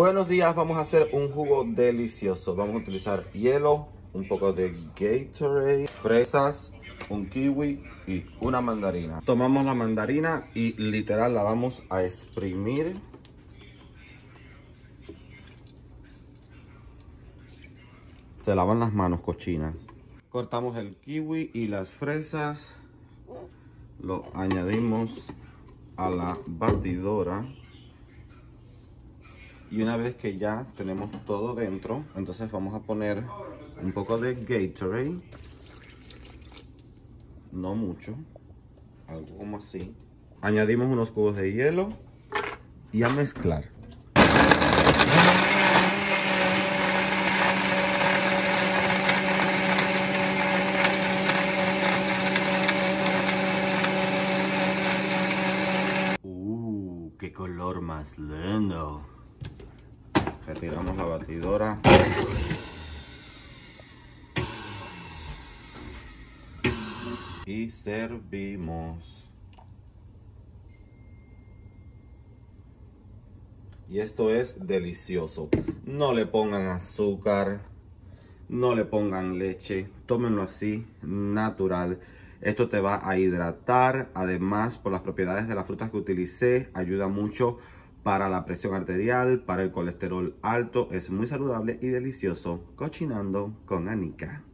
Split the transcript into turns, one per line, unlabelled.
Buenos días, vamos a hacer un jugo delicioso. Vamos a utilizar hielo, un poco de Gatorade, fresas, un kiwi y una mandarina. Tomamos la mandarina y literal la vamos a exprimir. Se lavan las manos cochinas. Cortamos el kiwi y las fresas. Lo añadimos a la batidora. Y una vez que ya tenemos todo dentro, entonces vamos a poner un poco de Gatorade. No mucho, algo como así. Añadimos unos cubos de hielo y a mezclar. Uh, qué color más lindo. Retiramos la batidora. Y servimos. Y esto es delicioso. No le pongan azúcar. No le pongan leche. Tómenlo así, natural. Esto te va a hidratar. Además, por las propiedades de las frutas que utilicé, ayuda mucho para la presión arterial, para el colesterol alto. Es muy saludable y delicioso. Cochinando con Anika.